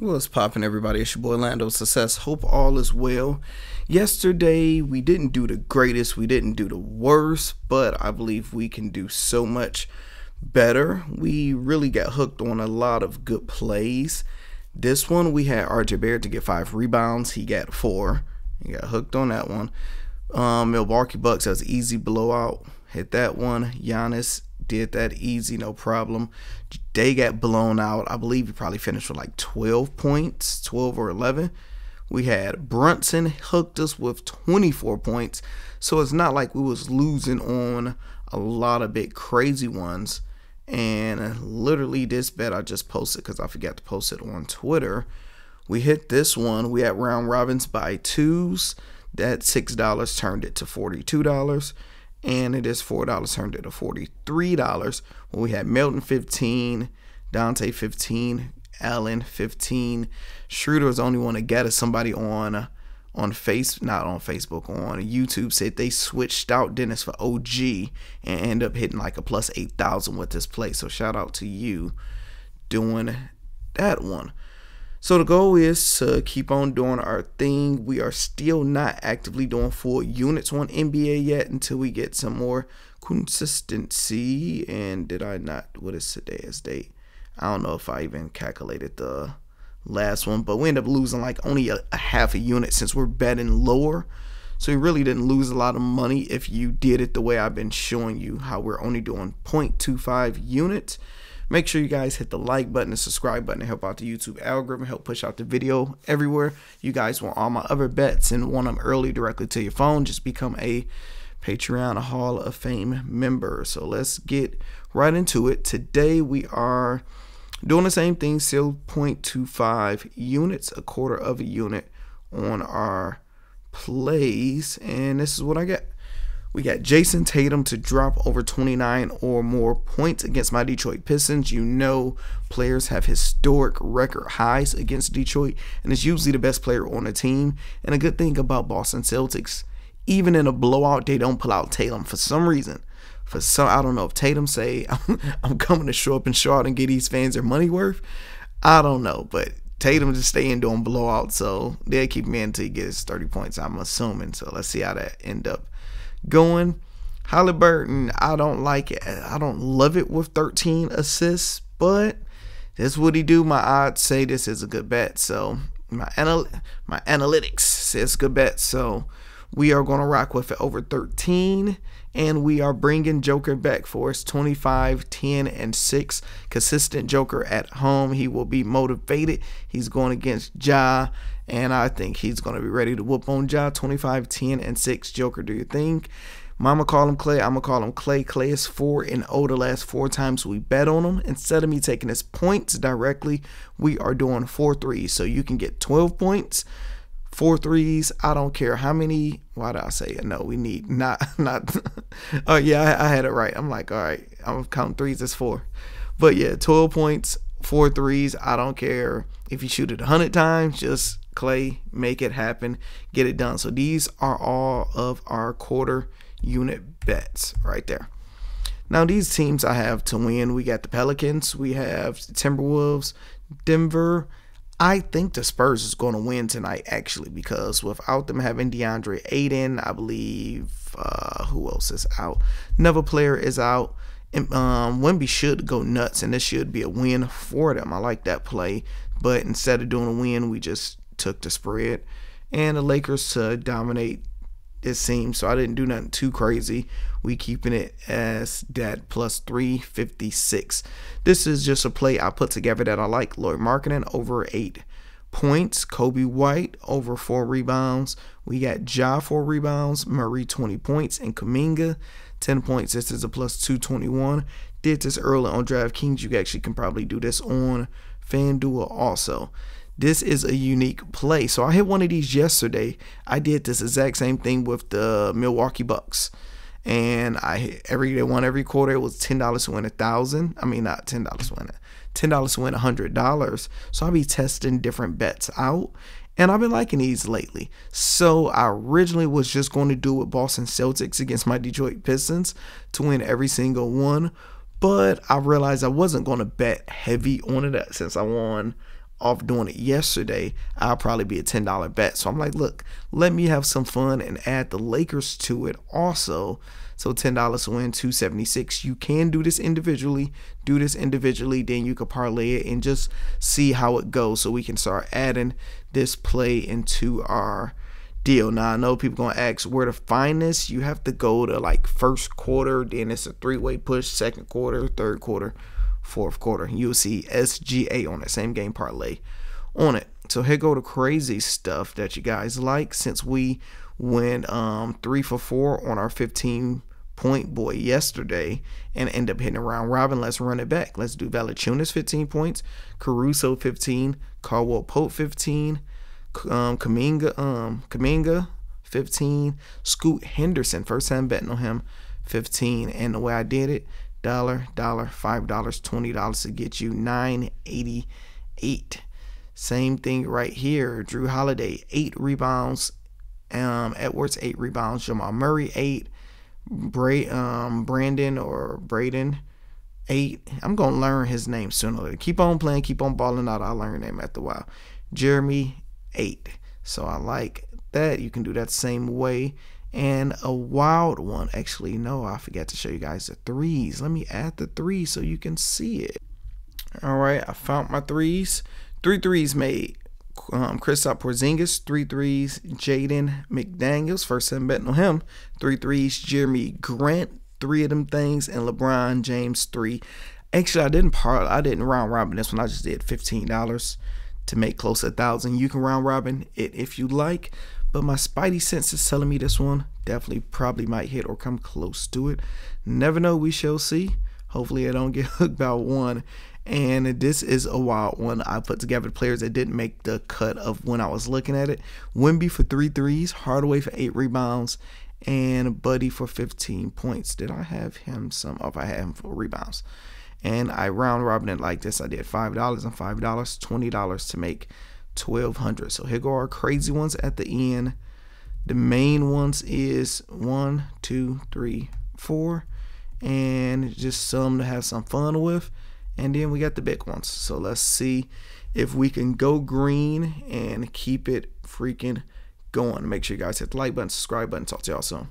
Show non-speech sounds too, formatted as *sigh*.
What's poppin', everybody? It's your boy Lando Success. Hope all is well. Yesterday, we didn't do the greatest, we didn't do the worst, but I believe we can do so much better. We really got hooked on a lot of good plays. This one, we had RJ Barrett to get five rebounds. He got four. He got hooked on that one. Um, Milwaukee Bucks has easy blowout. Hit that one. Giannis did that easy, no problem. They got blown out. I believe he probably finished with like 12 points, 12 or 11. We had Brunson hooked us with 24 points. So it's not like we was losing on a lot of big crazy ones. And literally this bet I just posted because I forgot to post it on Twitter. We hit this one. We had round robins by twos. That $6 turned it to $42 and it is four dollars turned into forty three dollars. When we had Melton fifteen, Donte fifteen, Allen fifteen. Schroeder was the only one to get us. Somebody on on face not on Facebook on YouTube said they switched out Dennis for OG and end up hitting like a plus eight thousand with this play. So shout out to you doing that one. So the goal is to keep on doing our thing. We are still not actively doing full units on NBA yet until we get some more consistency. And did I not? What is today's date? I don't know if I even calculated the last one, but we end up losing like only a, a half a unit since we're betting lower. So we really didn't lose a lot of money if you did it the way I've been showing you how we're only doing 0.25 units. Make sure you guys hit the like button and subscribe button to help out the YouTube algorithm, help push out the video everywhere. You guys want all my other bets and want them early directly to your phone, just become a Patreon Hall of Fame member. So let's get right into it. Today we are doing the same thing, still 0.25 units, a quarter of a unit on our plays. And this is what I get. We got Jayson Tatum to drop over 29 or more points against my Detroit Pistons. You know, players have historic record highs against Detroit, and it's usually the best player on the team. And a good thing about Boston Celtics, even in a blowout, they don't pull out Tatum for some reason. For some, I don't know if Tatum say *laughs* I'm, coming to show up and show out and get these fans their money worth. I don't know, but Tatum just staying doing blowout, so they'll keep me until he gets 30 points. I'm assuming. So let's see how that end up going. Halliburton, I don't like it. I don't love it with 13 assists, but that's what he do. My odds say this is a good bet. So my anal- my analytics says good bet. So we are going to rock with it over 13 and we are bringing Joker back for us 25, 10, and 6. Consistent Joker at home. He will be motivated. He's going against Ja, and I think he's going to be ready to whoop on Ja. 25, 10, and 6. Joker, do you think? Mama call him Clay. I'm gonna call him Clay. Clay is four and oh the last four times we bet on him. Instead of me taking his points directly, we are doing four threes. So you can get 12 points four threes. I don't care how many. Why did I say it? No, we need not *laughs* not. oh yeah, I, I, had it right. I'm like, all right, I'm counting threes as four. But yeah, 12 points, four threes. I don't care if you shoot it a 100 times. Just Clay, make it happen, get it done. So these are all of our quarter unit bets right there. Now these teams I have to win. We got the Pelicans, we have Timberwolves, Denver, I think the Spurs is going to win tonight, actually, because without them having DeAndre Ayton, I believe uh, who else is out? Another player is out. And, um, Wemby should go nuts, and this should be a win for them. I like that play, but instead of doing a win, we just took the spread, and the Lakers to dominate it seems. So I didn't do nothing too crazy. We keeping it as that plus 356. This is just a play I put together that I like. Lauri Markkanen over eight points. Coby White over four rebounds. We got Ja four rebounds. Murray 20 points. And Kuminga 10 points. This is a plus 221. Did this early on DraftKings. You actually can probably do this on FanDuel also. This is a unique play. So I hit one of these yesterday. I did this exact same thing with the Milwaukee Bucks. And I hit every day one every quarter. It was ten dollars to win a thousand. I mean not ten dollars to win it. Ten dollars to win a hundred dollars. So I'll be testing different bets out. And I've been liking these lately. So I originally was just going to do with Boston Celtics against my Detroit Pistons to win every single one. But I realized I wasn't going to bet heavy on it since I won off doing it yesterday, I'll probably be a $10 bet. So I'm like, look, let me have some fun and add the Lakers to it also. So $10 to win 276. You can do this individually. Do this individually, then you can parlay it and just see how it goes so we can start adding this play into our deal. Now I know people gonna ask where to find this. You have to go to like first quarter, then it's a three-way push, second quarter, third quarter, fourth quarter. You'll see SGA on it, same game parlay on it. So here go the crazy stuff that you guys like since we went um three for four on our 15 point boy yesterday and end up hitting a round robin. Let's run it back. Let's do Valanciunas 15 points, Caruso 15, Caldwell Pope 15, um, Kuminga, um, Kuminga, 15. Scoot Henderson, first time betting on him, 15. And the way I did it, dollar, dollar, five dollars, twenty dollars to get you 988. Same thing right here. Jrue Holiday, eight rebounds. Um, Edwards, eight rebounds. Jamal Murray, eight. Bray, um, Brandon or Braden, eight. I'm gonna learn his name sooner. Keep on playing, keep on balling out. I'll learn your name after a while. Jeremy, eight. So I like that. You can do that same way. And a wild one, actually, no, I forgot to show you guys the threes. Let me add the threes so you can see it. All right, I found my threes. Three threes made. Um, Kristaps Porzingis, three threes. Jaden McDaniels, first time betting on him. Three threes. Jerami Grant, three of them things. And LeBron James, three. Actually, I didn't part. I didn't round robin this one. I just did fifteen dollars to make close a thousand. You can round robin it if you like, but my spidey sense is telling me this one definitely probably might hit or come close to it. Never know, we shall see. Hopefully, I don't get *laughs* hooked by one. And this is a wild one. I put together players that didn't make the cut of when I was looking at it. Wemby for three threes, Hardaway for eight rebounds, and Buddy for 15 points. Did I have him some? Oh, I had him for rebounds and I round robin it like this. I did five dollars and five dollars, twenty dollars to make twelve hundred. So here go our crazy ones at the end. The main ones is one, two, three, four, and just some to have some fun with. And then we got the big ones. So let's see if we can go green and keep it freaking going. Make sure you guys hit the like button, subscribe button. Talk to y'all soon.